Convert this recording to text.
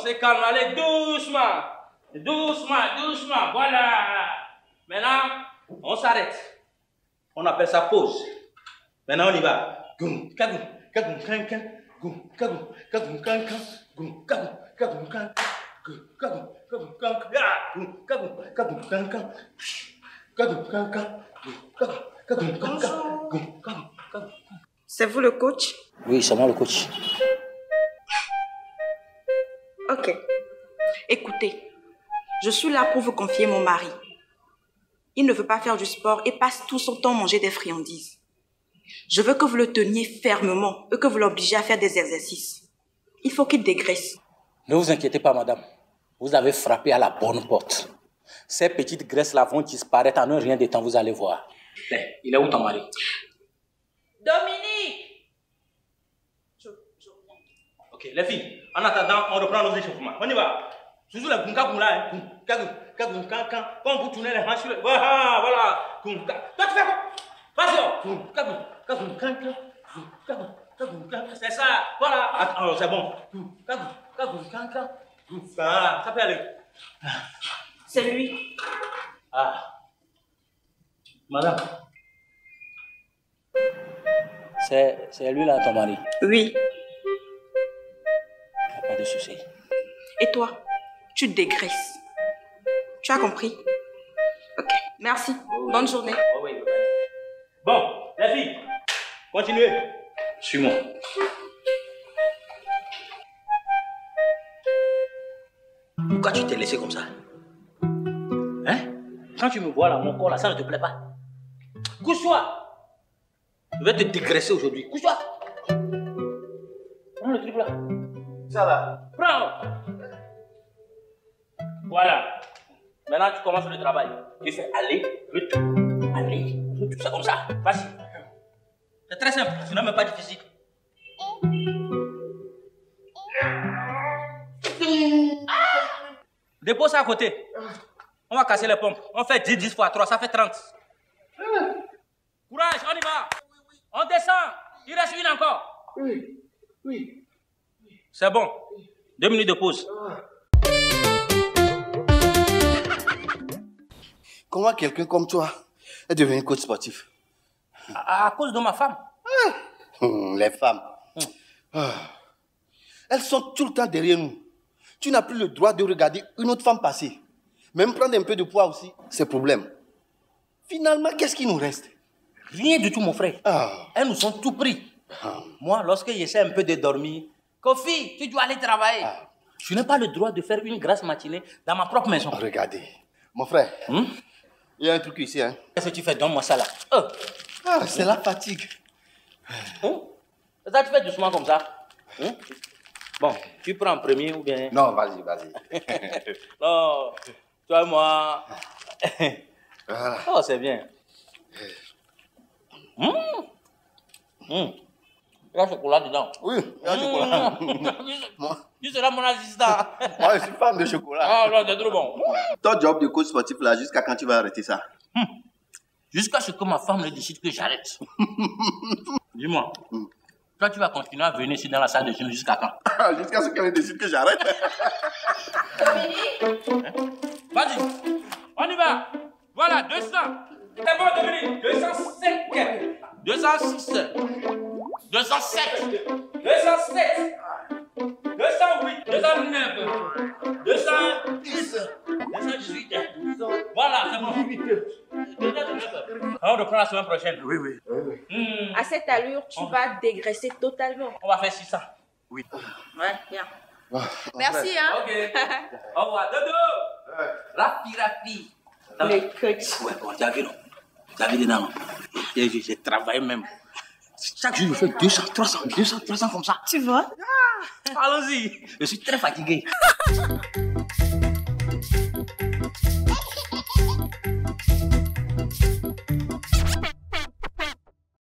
se calme. Allez, doucement. Doucement, doucement. Voilà. Maintenant, on s'arrête. On appelle ça pause. Maintenant, on y va. Goum, kagoum, kagoum, kan, kan. Goum, kagoum, kagoum, kan, je suis là pour vous confier mon mari. Il ne veut pas faire du sport et passe tout son temps à manger des friandises. Je veux que vous le teniez fermement et que vous l'obligez à faire des exercices. Il faut qu'il dégraisse. Ne vous inquiétez pas, madame. Vous avez frappé à la bonne porte. Ces petites graisses-là vont disparaître en un rien de temps, vous allez voir. Eh, Il est où ton mari? Dominique Ok, les filles, en attendant, on reprend nos échauffements. On y va. Toujours la gunga gunga là, hein. Kagoum, kan, kan. Quand vous tournez les hanches sur le. Voilà, voilà. Toi, tu fais quoi Vas-y. Goum, kagoum, kagoum, kan, kan. C'est ça, voilà. Attends, alors, c'est bon. Voilà, ça peut aller. C'est lui. Ah. Madame. C'est, c'est lui là, ton mari. Oui. Pas de souci. Et toi Tu dégraisses. Tu as compris? Ok. Merci. Bonne journée. Oh oui, bye bye. Bon, les filles, continuez. Suis-moi. Pourquoi tu t'es laissé comme ça? Hein? Quand tu me vois là, mon corps là, ça ne te plaît pas Couche-toi Je vais te dégraisser aujourd'hui. Couche-toi Prends le truc là. Ça va. Prends Voilà. Maintenant, tu commences le travail. Tu fais aller, retour, aller, retour. C'est comme ça. Vas-y. C'est très simple. Ce n'est même pas difficile. Dépose ça à côté. On va casser les pompes. On fait 10, 10 fois 3, ça fait 30. Courage, on y va. On descend. Il reste une encore. Oui, oui. C'est bon. Deux minutes de pause. Comment quelqu'un comme toi est devenu coach sportif À, à cause de ma femme. Hum, Les femmes. Ah. Elles sont tout le temps derrière nous. Tu n'as plus le droit de regarder une autre femme passer. Même prendre un peu de poids aussi, c'est problème. Finalement, qu'est-ce qui nous reste? Rien du tout, mon frère. Ah. Elles nous sont tout pris. Moi, lorsque j'essaie un peu de dormir, Kofi, tu dois aller travailler. Je n'ai pas le droit de faire une grasse matinée dans ma propre maison. Regardez. Mon frère, Hum? Il y a un truc ici. Hein? Qu'est-ce que tu fais Donne-moi ça là? Oh. Ah, c'est la fatigue. Hum? Ça, tu fais doucement comme ça? Hum? Bon, tu prends en premier ou bien? Non, vas-y, vas-y. Non, toi et moi. Voilà. Oh, c'est bien. Hum? Il y a chocolat dedans. Oui, il y a chocolat. Hum. Moi, Tu seras mon assistant. moi, je suis fan de chocolat. Ah, non, c'est trop bon. Ton job de coach sportif là, jusqu'à quand tu vas arrêter ça? Jusqu'à ce que ma femme ne décide que j'arrête. Dis-moi, toi, tu vas continuer à venir ici dans la salle de gym jusqu'à quand? Jusqu'à ce qu'elle décide que j'arrête. Vas-y, on y va. Voilà, 200. C'est bon, Dominique. 205. 206. 207. 207. 208. 209. 210. 218. Voilà, c'est bon. 219. On reprend la semaine prochaine. Oui, oui. Hmm, À cette allure, tu vas dégraisser totalement. On va faire 600. Ouais, bien. Ah, Merci, hein. Ok. Au revoir. Dodo. Rapi, rapi. Le coach. Ouais, bon, t'as vu, non? T'as vu non Et je, je travaille même. Chaque jour, je fais 200, 300, 200, 300 comme ça. Tu vois ah, Allons-y. Je suis très fatigué.